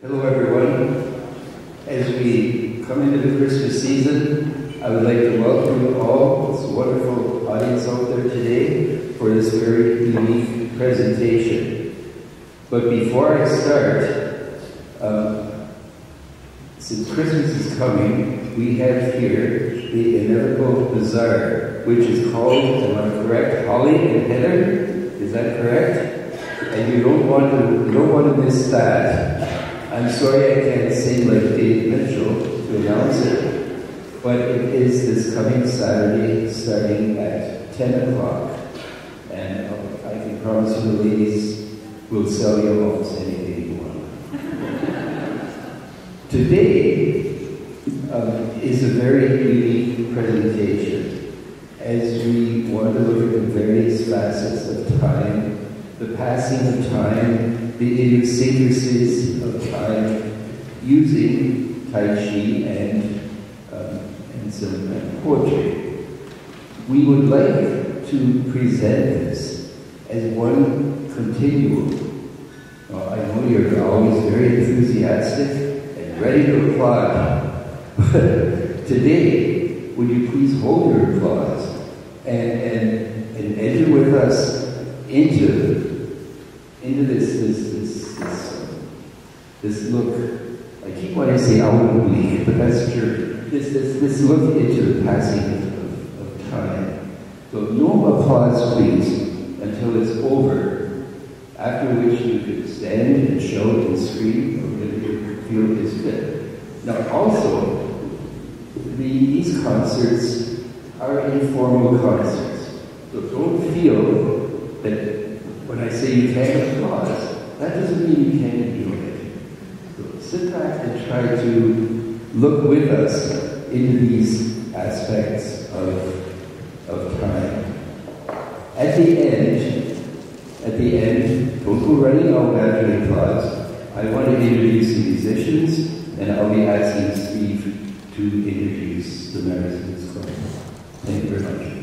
Hello, everyone. As we come into the Christmas season, I would like to welcome all, this wonderful audience out there today, for this very unique presentation. But before I start, um, since Christmas is coming, we have here the inevitable bazaar, which is called, am I correct, Holly and Heather? Is that correct? And you don't want to, you don't want to miss that. I'm sorry I can't sing like Dave Mitchell to announce it, but it is this coming Saturday starting at 10 o'clock. And I can promise you ladies will sell you almost anything you want. Today um, is a very unique presentation as we want to look at the various facets of time, the passing of time, the idiosyncrasies of time using Tai Chi and, um, and some uh, poetry. We would like to present this as one continuum. I know you're always very enthusiastic and ready to applaud, but today, would you please hold your applause and, and, and enter with us into into this this this this, this look. Say outwardly, but that's true. This this this look into the passing of, of time. So no applause, please, until it's over. After which you can stand and shout and scream, or whatever you feel is fit. Now, also, the, these concerts are informal concerts. So don't feel that when I say you can't applause, that doesn't mean you can't do it. Sit back and try to look with us into these aspects of, of time. At the end, at the end, don't go running out after. I want to introduce the musicians, and I'll be asking Steve to introduce the members of this club. Thank you very much.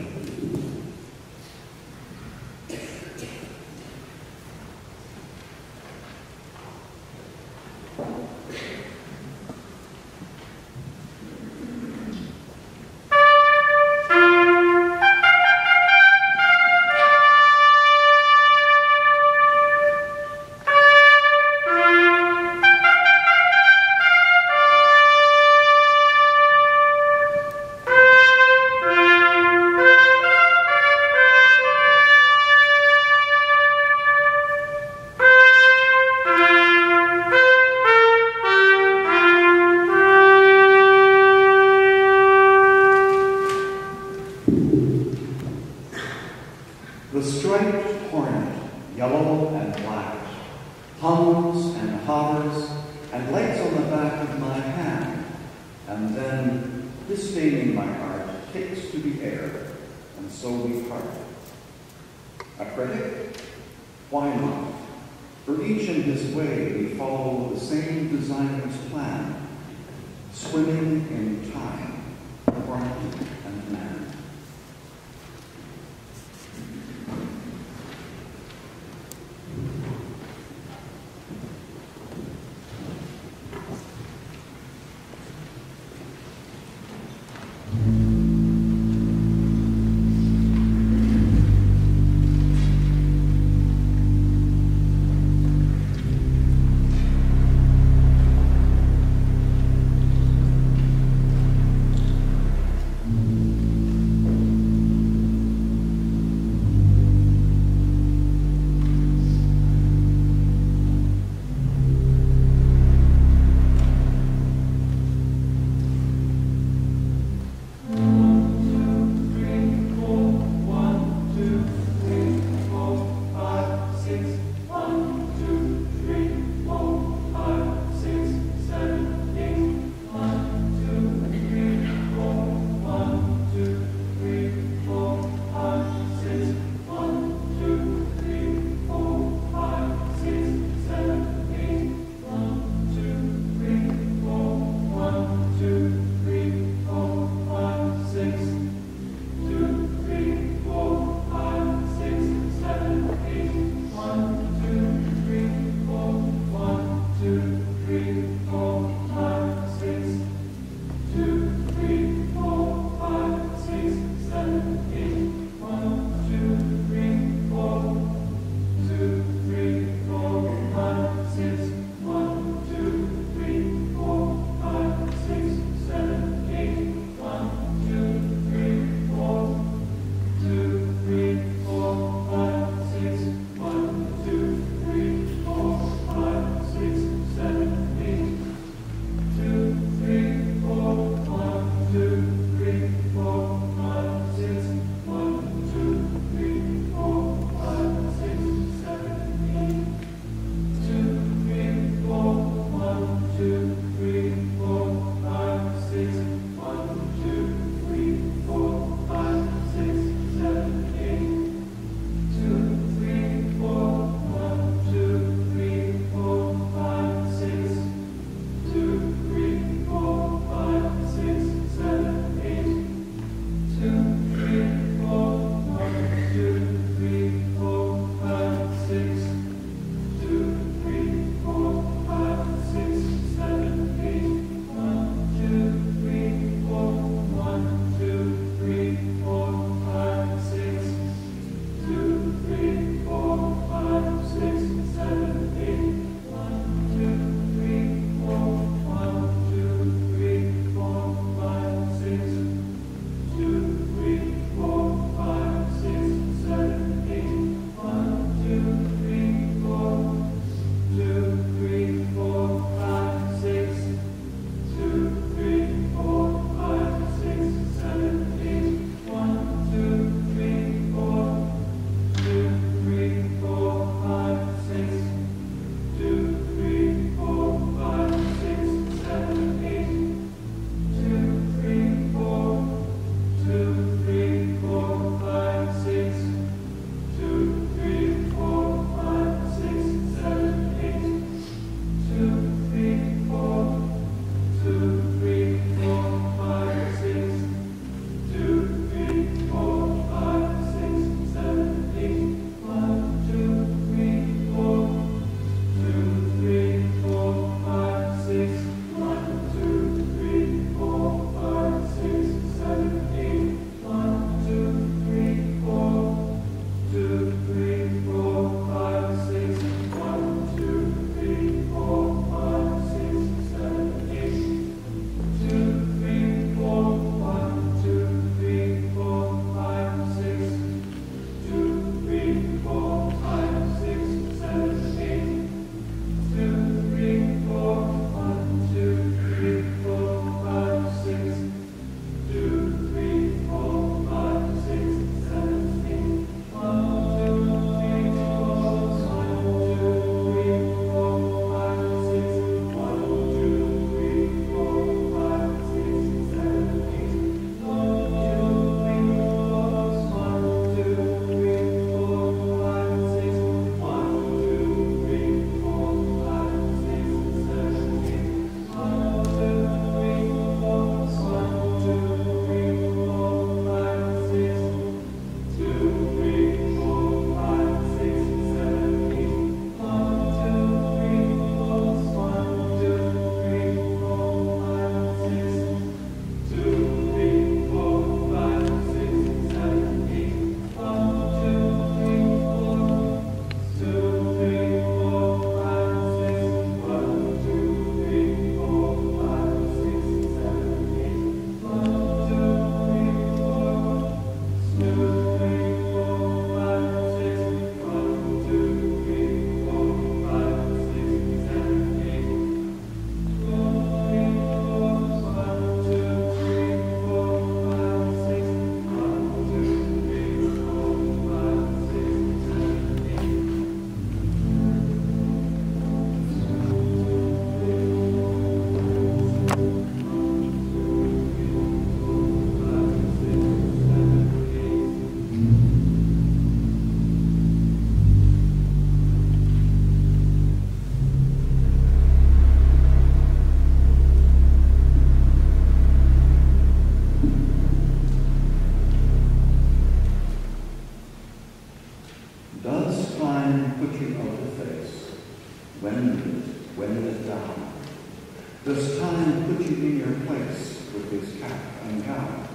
Cap and gown?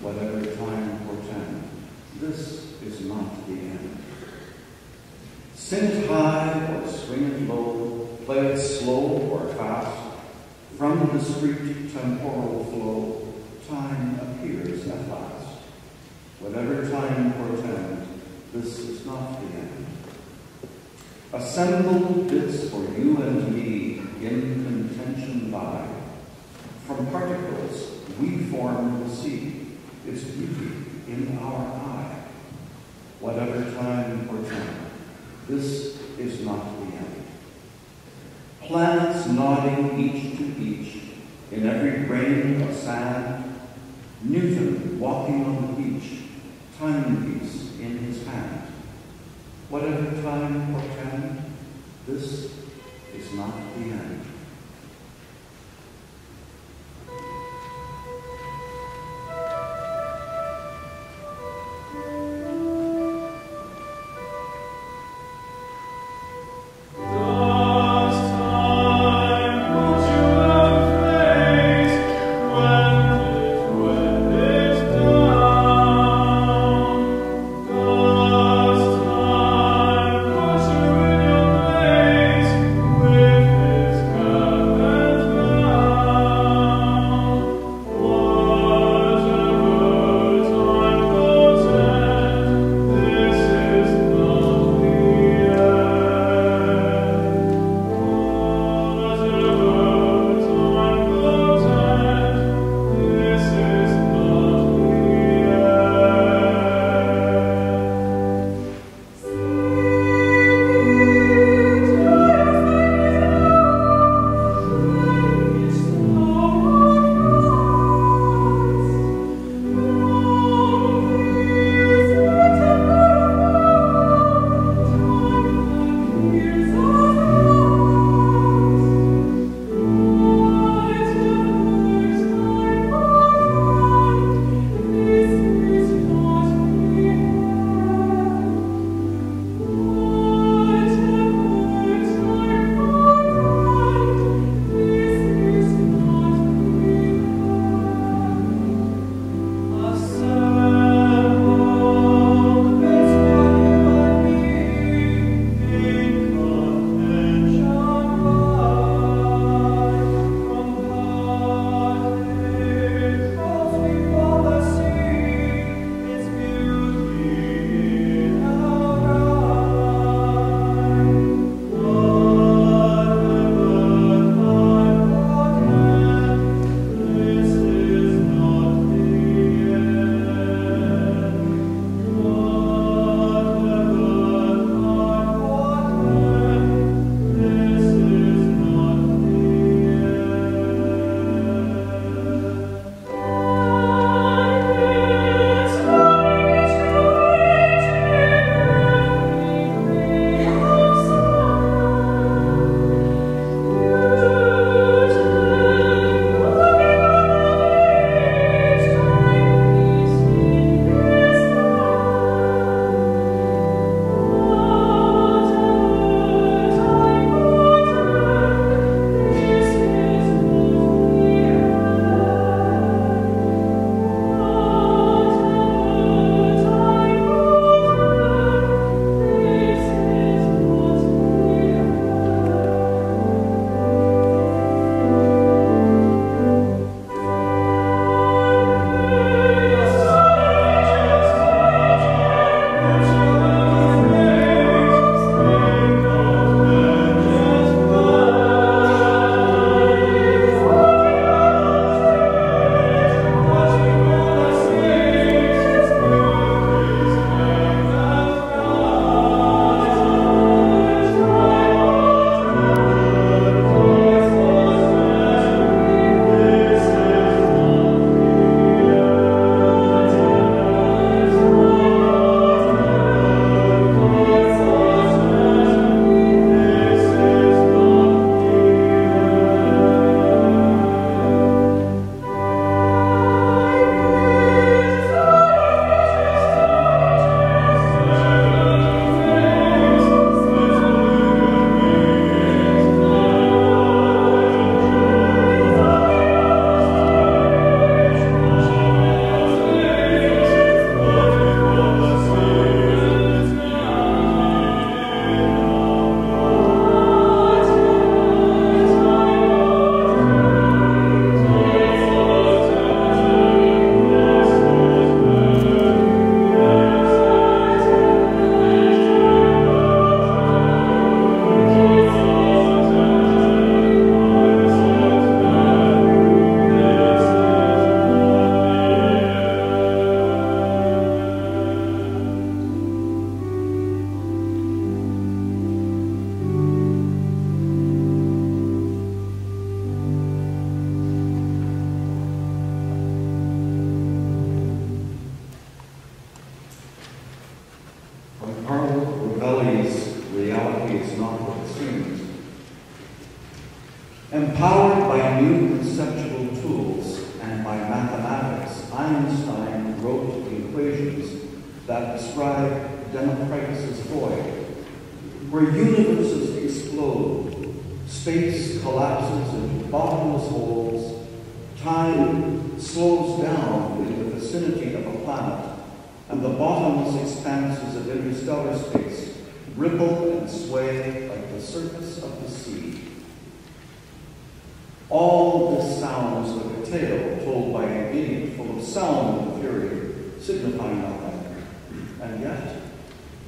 Whatever time portend, this is not the end. Sing it high or swing it low, play it slow or fast, from the street temporal flow, time appears at last. Whatever time portend, this is not the end. Assembled bits for you and me in contention by. From particles we form the sea, its beauty in our eye. Whatever time or time, this is not the end. Planets nodding each to each, in every grain of sand. Newton walking on the beach, timepiece in his hand. Whatever time or time, this is not the end. Einstein wrote the equations that describe Democritus' void, where universes explode, space collapses into bottomless holes, time slows down in the vicinity of a planet, and the bottomless expanses of interstellar space ripple and sway like the surface of the sea. All this sounds like a tale told by an idiot full of sound and fury, signifying nothing. And yet,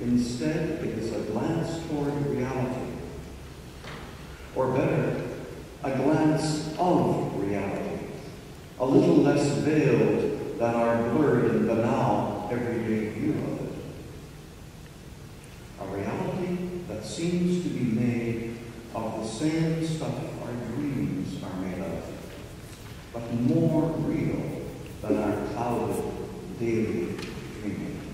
instead, it is a glance toward reality. Or better, a glance of reality, a little less veiled than our blurred and banal everyday view of it. A reality that seems to be made of the same stuff our dreams are made of, but more real than our clouded daily dreaming.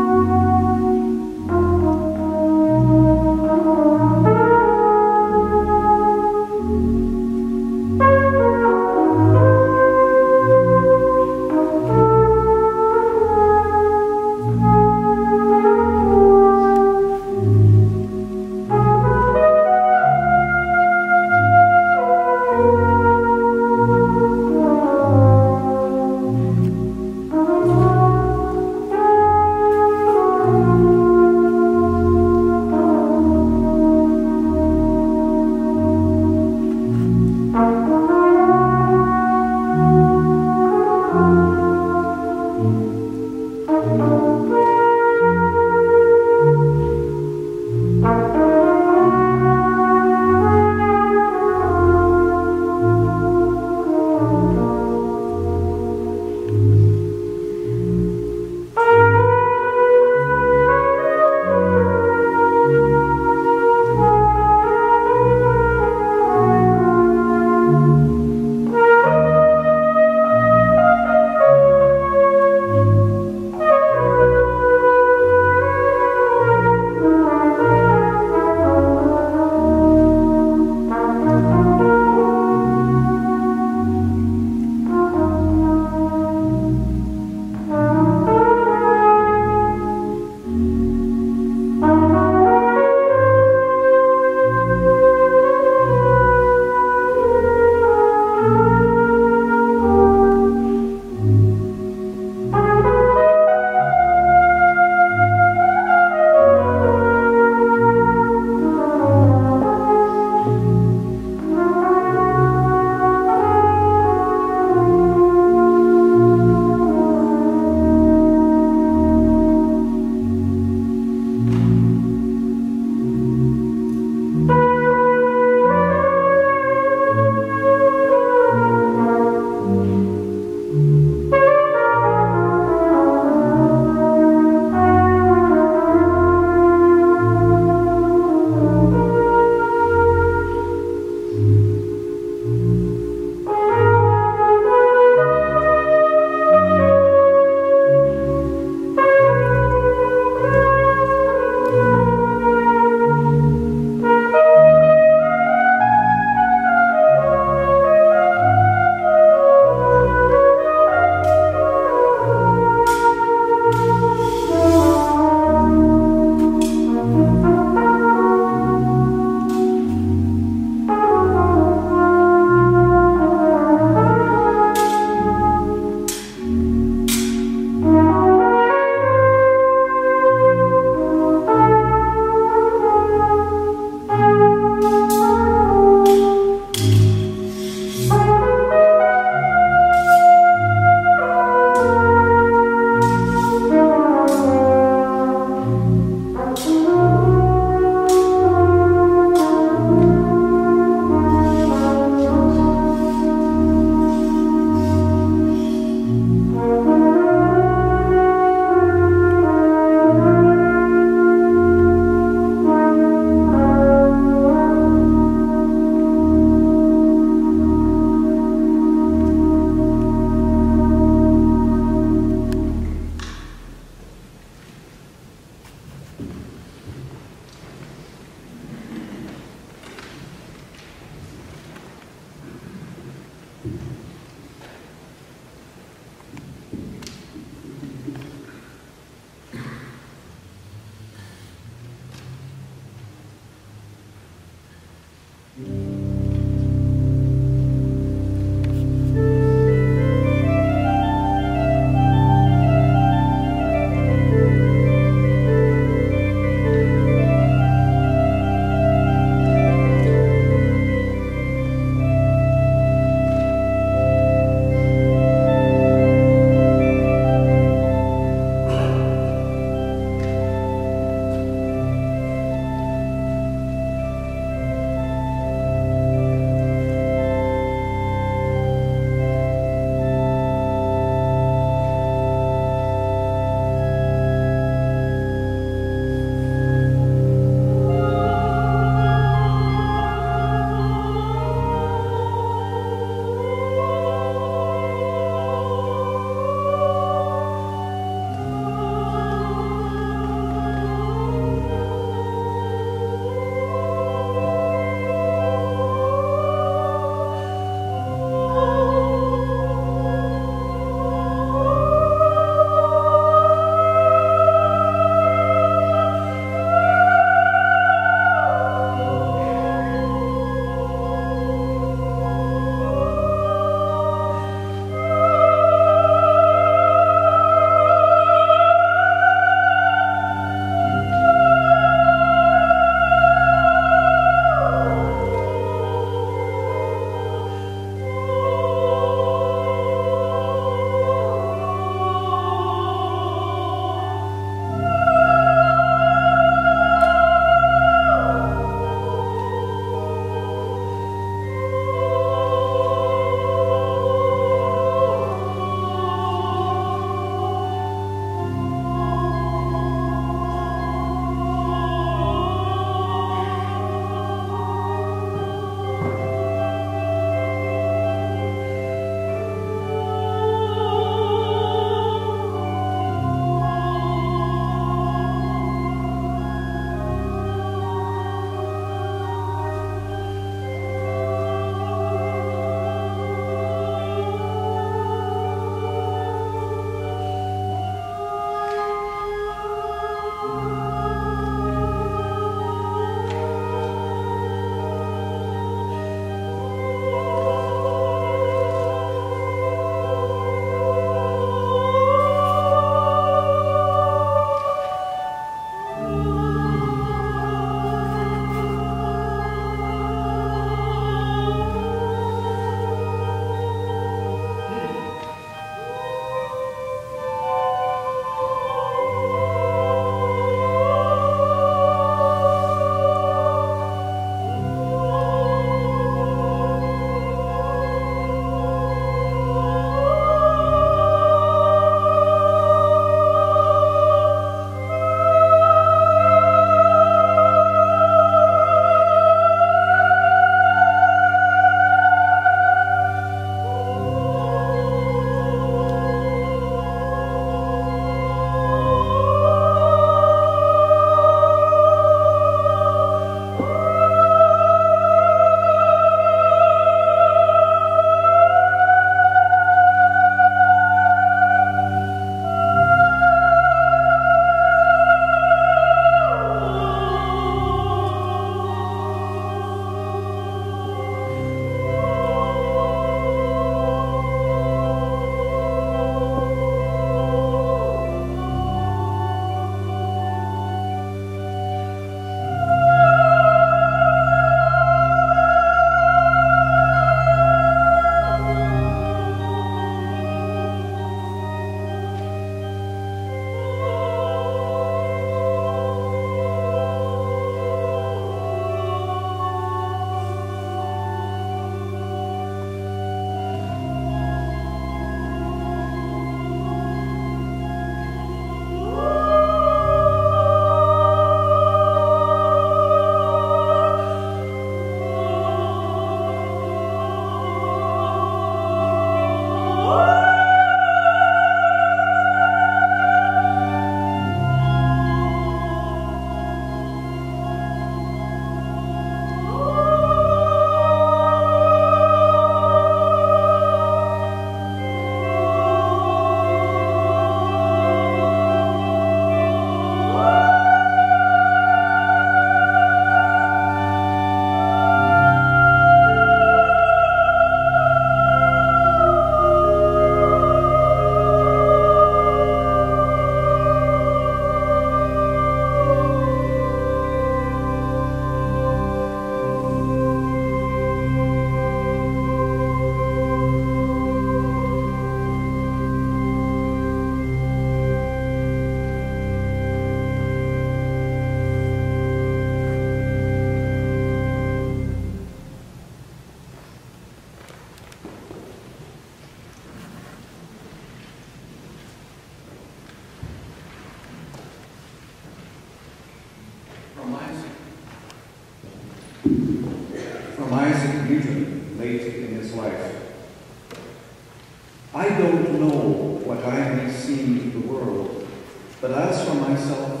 Myself,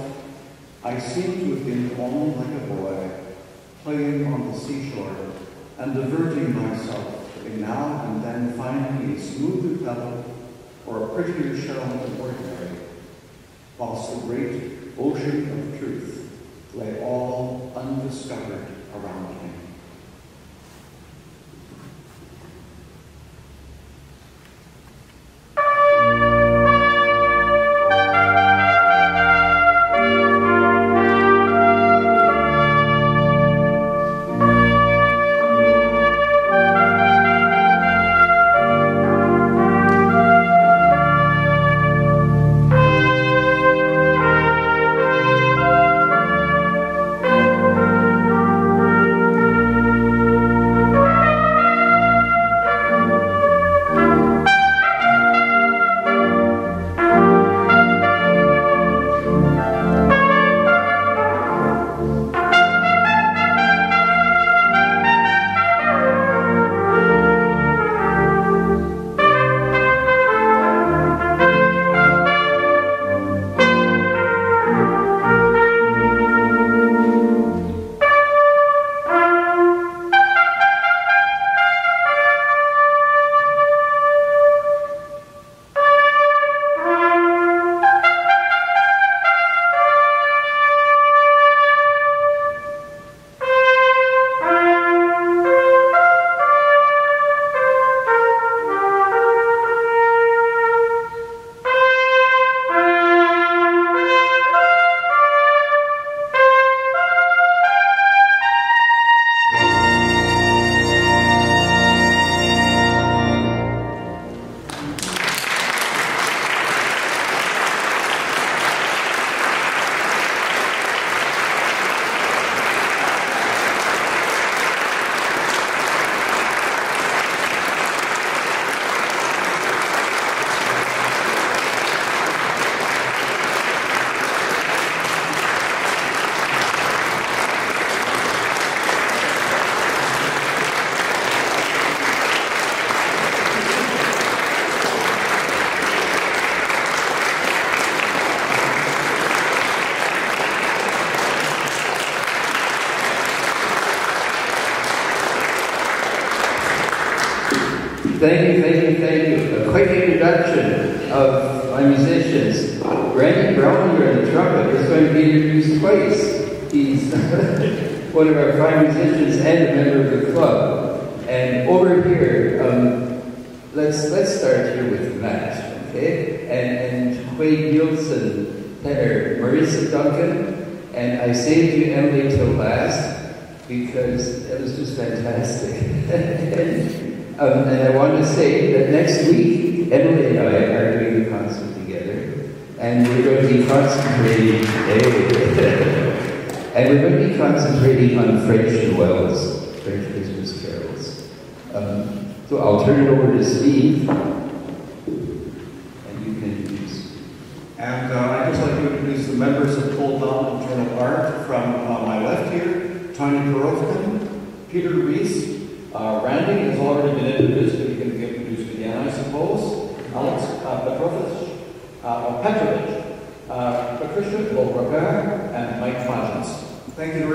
I seem to have been born like a boy, playing on the seashore and diverting myself in now and then finding a smoother pebble or a prettier shell than ordinary, whilst the great ocean of truth lay all undiscovered around me. One of our fine musicians and a member of the club. And over here, um, let's let's start here with Matt, okay? And and Quade Nielsen, tenor, Marisa Duncan, and I saved you Emily till last because it was just fantastic. Um, and I want to say that next week, Emily and I are doing a concert together, and we're going to be concentrating, and we're going to be concentrating on French Noels, French Christmas carols. Um, so I'll turn it over to Steve, and you can introduce. And uh, I'd just like to introduce the members of Cold Mountain Internal Art from uh, my left here, Tony Perovkin, Peter Reese, uh, Randy has already been introduced, but he can be introduced again, I suppose. Alex uh, Petrovich, uh, Petrovich, Thank you